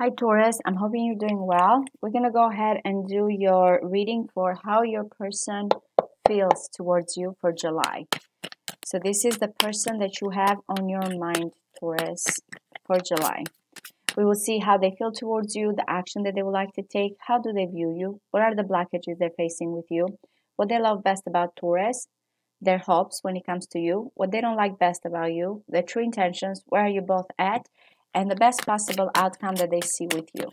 Hi Taurus, I'm hoping you're doing well. We're going to go ahead and do your reading for how your person feels towards you for July. So this is the person that you have on your mind, Taurus, for July. We will see how they feel towards you, the action that they would like to take, how do they view you, what are the blockages they're facing with you, what they love best about Taurus, their hopes when it comes to you, what they don't like best about you, their true intentions, where are you both at, and the best possible outcome that they see with you.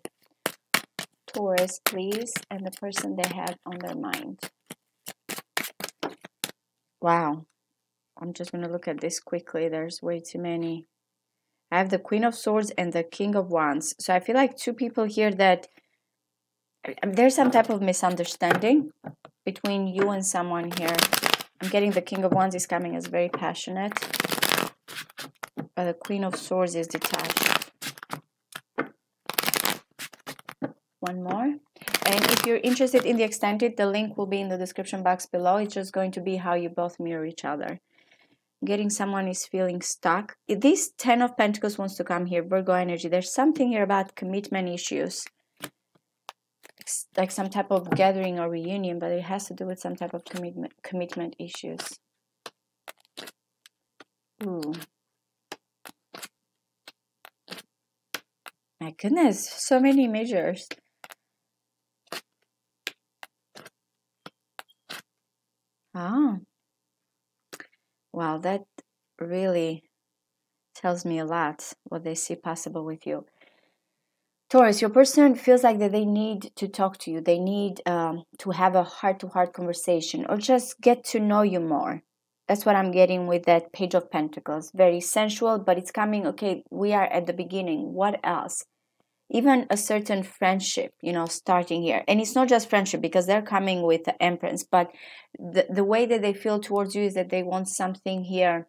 Taurus, please, and the person they have on their mind. Wow. I'm just going to look at this quickly. There's way too many. I have the Queen of Swords and the King of Wands. So I feel like two people here that there's some type of misunderstanding between you and someone here. I'm getting the King of Wands is coming as very passionate. But the Queen of Swords is detached. One more. And if you're interested in the extended, the link will be in the description box below. It's just going to be how you both mirror each other. Getting someone is feeling stuck. This 10 of Pentacles wants to come here, Virgo energy. There's something here about commitment issues. like some type of gathering or reunion, but it has to do with some type of commitment commitment issues. Ooh. My goodness, so many measures. Ah, well, that really tells me a lot what they see possible with you. Taurus, your person feels like that they need to talk to you. They need um, to have a heart-to-heart conversation or just get to know you more. That's what I'm getting with that Page of Pentacles. Very sensual, but it's coming, okay, we are at the beginning. What else? Even a certain friendship you know starting here. And it's not just friendship because they're coming with the empress but the, the way that they feel towards you is that they want something here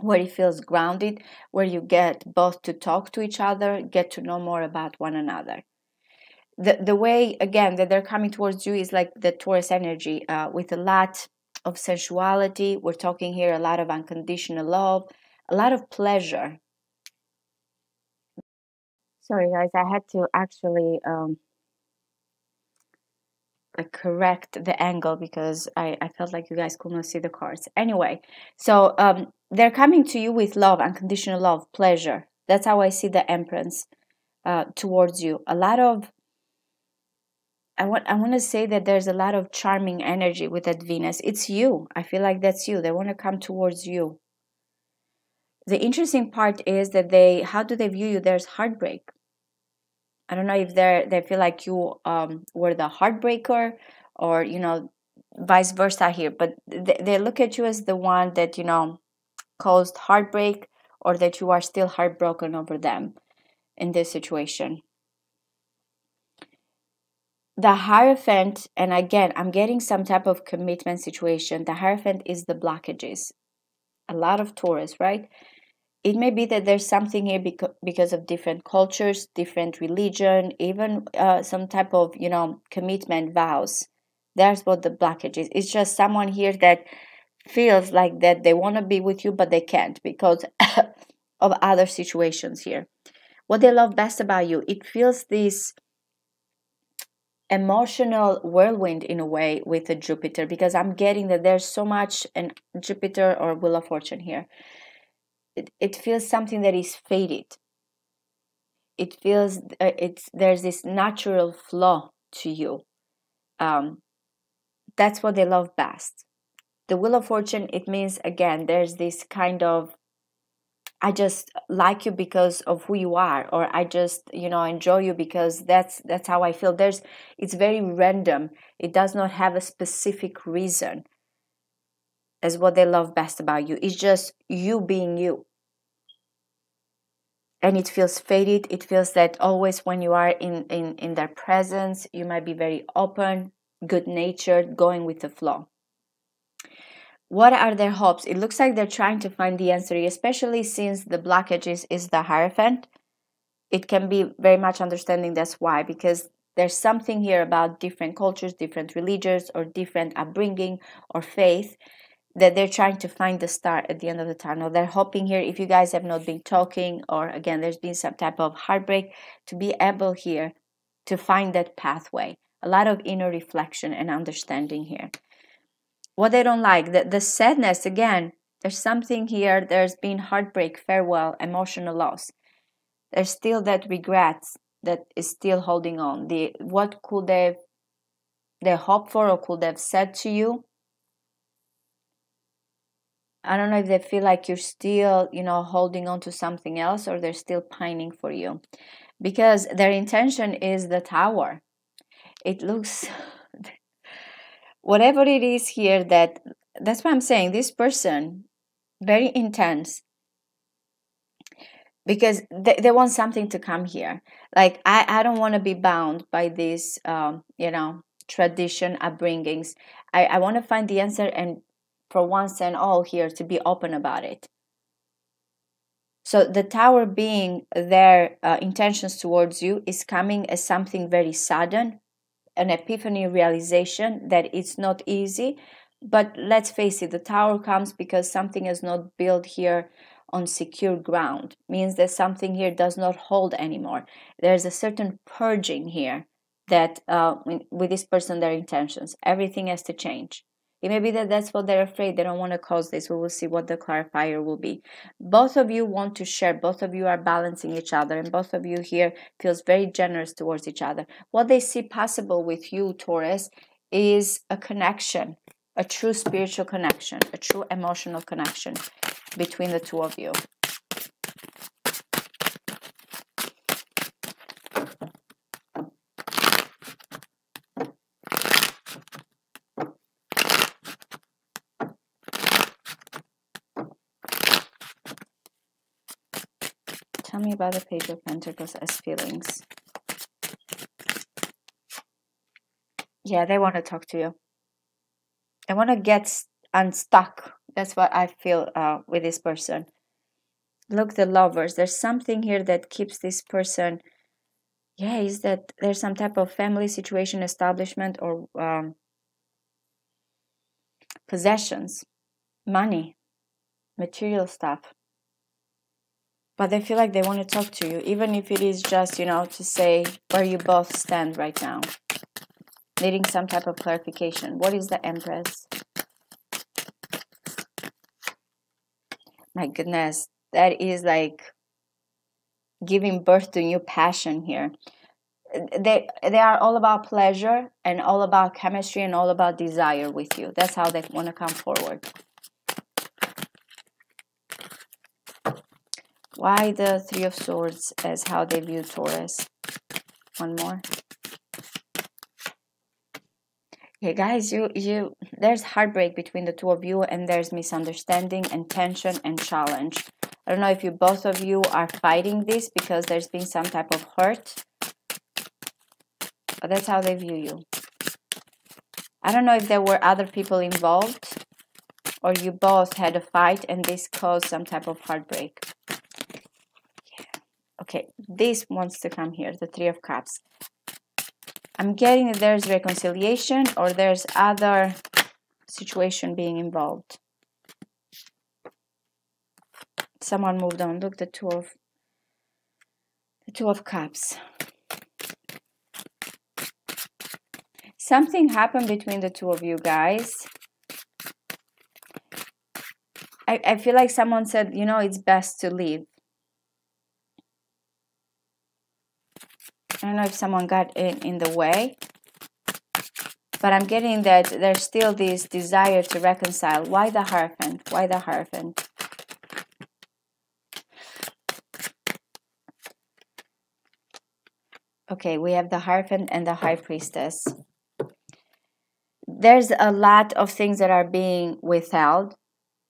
where it feels grounded where you get both to talk to each other get to know more about one another. The, the way again that they're coming towards you is like the taurus energy uh, with a lot of sensuality. We're talking here a lot of unconditional love a lot of pleasure Sorry, guys, I had to actually um, correct the angle because I, I felt like you guys could not see the cards. Anyway, so um, they're coming to you with love, unconditional love, pleasure. That's how I see the Empress uh, towards you. A lot of I want I want to say that there's a lot of charming energy with that Venus. It's you. I feel like that's you. They want to come towards you. The interesting part is that they how do they view you? There's heartbreak. I don't know if they they feel like you um, were the heartbreaker or you know vice versa here, but they, they look at you as the one that you know caused heartbreak or that you are still heartbroken over them in this situation. The Hierophant, and again, I'm getting some type of commitment situation. The Hierophant is the blockages. A lot of Taurus, right? It may be that there's something here because, because of different cultures different religion even uh, some type of you know commitment vows. That's what the blockage is. It's just someone here that feels like that they want to be with you but they can't because of other situations here. What they love best about you it feels this emotional whirlwind in a way with the jupiter because i'm getting that there's so much in jupiter or wheel of fortune here it, it feels something that is faded. It feels uh, it's there's this natural flaw to you. Um, that's what they love best. The wheel of fortune it means again there's this kind of i just like you because of who you are or i just you know enjoy you because that's that's how i feel. There's it's very random. It does not have a specific reason as what they love best about you. It's just you being you. And it feels faded. It feels that always when you are in, in, in their presence, you might be very open, good natured, going with the flow. What are their hopes? It looks like they're trying to find the answer, especially since the blockage is, is the Hierophant. It can be very much understanding that's why, because there's something here about different cultures, different religions, or different upbringing or faith that they're trying to find the star at the end of the tunnel. They're hoping here, if you guys have not been talking, or again, there's been some type of heartbreak, to be able here to find that pathway. A lot of inner reflection and understanding here. What they don't like, the, the sadness, again, there's something here, there's been heartbreak, farewell, emotional loss. There's still that regrets that is still holding on. The what could they they hope for or could they have said to you I don't know if they feel like you're still, you know, holding on to something else or they're still pining for you. Because their intention is the tower. It looks whatever it is here that that's why I'm saying this person very intense because they, they want something to come here like i, I don't want to be bound by this um, you know tradition upbringings i, I want to find the answer and for once and all here to be open about it. So the tower being their uh, intentions towards you is coming as something very sudden, an epiphany realization that it's not easy. But let's face it, the tower comes because something is not built here on secure ground, means that something here does not hold anymore. There's a certain purging here that uh, with this person, their intentions, everything has to change. It may be that that's what they're afraid. They don't want to cause this. We will see what the clarifier will be. Both of you want to share. Both of you are balancing each other, and both of you here feels very generous towards each other. What they see possible with you, Taurus, is a connection, a true spiritual connection, a true emotional connection between the two of you. Tell me about the Page of Pentacles as feelings. Yeah, they want to talk to you. They want to get unstuck. That's what I feel uh, with this person. Look, the lovers. There's something here that keeps this person. Yeah, is that there's some type of family situation, establishment, or um, possessions, money, material stuff but they feel like they want to talk to you, even if it is just, you know, to say where you both stand right now. Needing some type of clarification. What is the Empress? My goodness, that is like giving birth to new passion here. They they are all about pleasure and all about chemistry and all about desire with you. That's how they want to come forward. Why the Three of Swords as how they view Taurus? One more. Okay, guys, you you there's heartbreak between the two of you, and there's misunderstanding and tension and challenge. I don't know if you both of you are fighting this because there's been some type of hurt. But that's how they view you. I don't know if there were other people involved or you both had a fight and this caused some type of heartbreak. Okay, this wants to come here, the Three of Cups. I'm getting that there's reconciliation or there's other situation being involved. Someone moved on. Look, the Two of the Two of Cups. Something happened between the two of you guys. I, I feel like someone said, you know, it's best to leave. I don't know if someone got in, in the way, but I'm getting that there's still this desire to reconcile. Why the Hierophant? Why the Hierophant? Okay, we have the Hierophant and the High Priestess. There's a lot of things that are being withheld.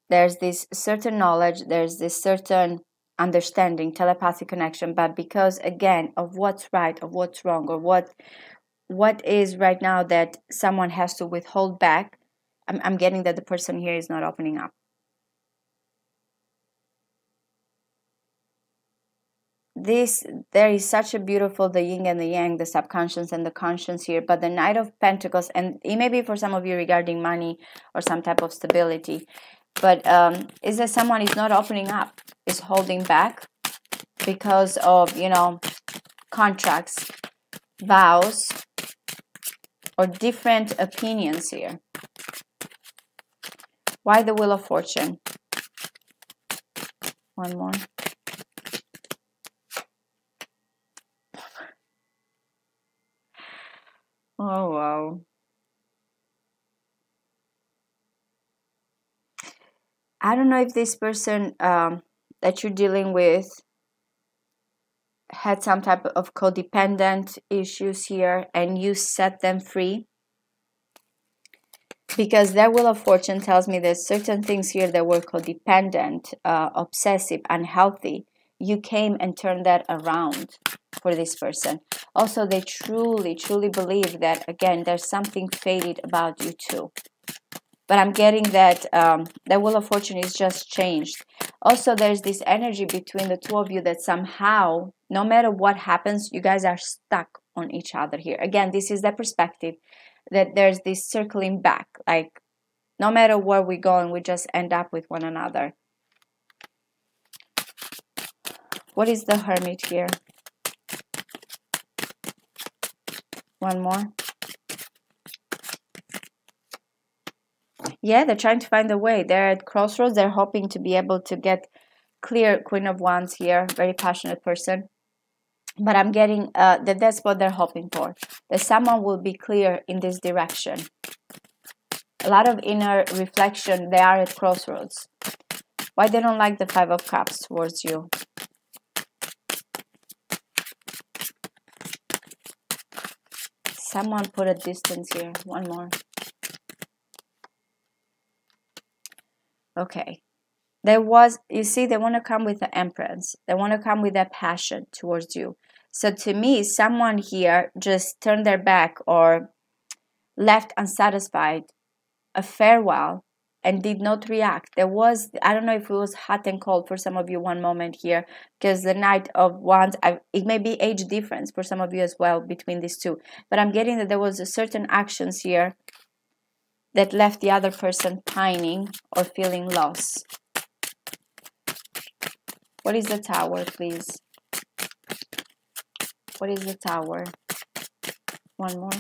There's this certain knowledge, there's this certain understanding telepathic connection but because again of what's right of what's wrong or what what is right now that someone has to withhold back i'm, I'm getting that the person here is not opening up. This there is such a beautiful the yin and the yang the subconscious and the conscious here but the knight of pentacles and it may be for some of you regarding money or some type of stability but um, is that someone is not opening up is holding back because of you know contracts vows or different opinions here? Why the wheel of fortune? One more. Oh, wow. I don't know if this person um, that you're dealing with had some type of codependent issues here and you set them free. Because their wheel of fortune tells me there's certain things here that were codependent, uh, obsessive, unhealthy. You came and turned that around for this person. Also, they truly, truly believe that, again, there's something faded about you too. But I'm getting that um, the Wheel of Fortune is just changed. Also, there's this energy between the two of you that somehow, no matter what happens, you guys are stuck on each other here. Again, this is the perspective that there's this circling back. Like, no matter where we go, and we just end up with one another. What is the Hermit here? One more. Yeah, they're trying to find a way. They're at crossroads. They're hoping to be able to get clear Queen of Wands here. Very passionate person. But I'm getting uh, that that's what they're hoping for. That someone will be clear in this direction. A lot of inner reflection. They are at crossroads. Why they don't like the Five of Cups towards you? Someone put a distance here. One more. Okay. There was, you see, they want to come with the empress. They want to come with that passion towards you. So to me, someone here just turned their back or left unsatisfied a farewell and did not react. There was, I don't know if it was hot and cold for some of you one moment here, because the Knight of Wands, I, it may be age difference for some of you as well between these two. But I'm getting that there was a certain actions here that left the other person pining or feeling loss. What is the tower, please? What is the tower? One more.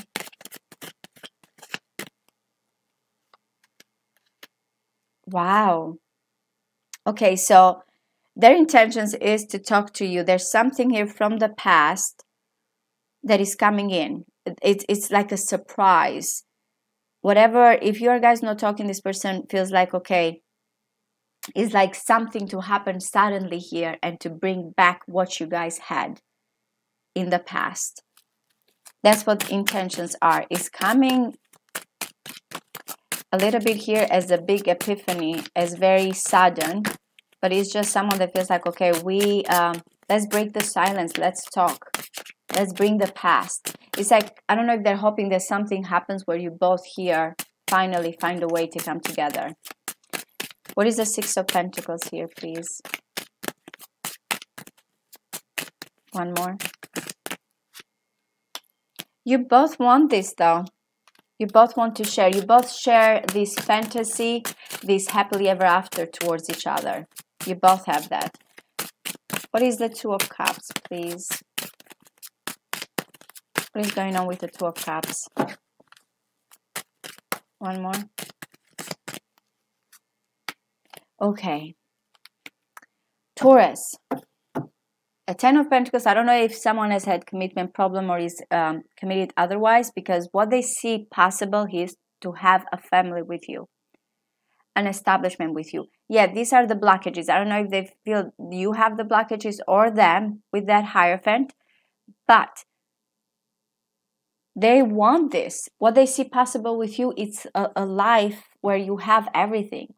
Wow. Okay, so their intentions is to talk to you. There's something here from the past that is coming in. It's it's like a surprise. Whatever, if you guys not talking, this person feels like okay. It's like something to happen suddenly here and to bring back what you guys had in the past. That's what intentions are. Is coming a little bit here as a big epiphany, as very sudden, but it's just someone that feels like, okay, we um, let's break the silence, let's talk, let's bring the past. It's like I don't know if they're hoping that something happens where you both here finally find a way to come together. What is the Six of Pentacles here, please? One more. You both want this though you both want to share you both share this fantasy this happily ever after towards each other you both have that what is the two of cups please what is going on with the two of cups. One more. Okay. Taurus. A ten of pentacles. I don't know if someone has had commitment problem or is um, committed otherwise because what they see possible is to have a family with you. An establishment with you. Yeah these are the blockages. I don't know if they feel you have the blockages or them with that hierophant but they want this what they see possible with you it's a, a life where you have everything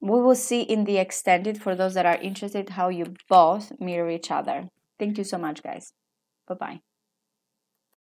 we will see in the extended for those that are interested how you both mirror each other. Thank you so much, guys. Bye bye.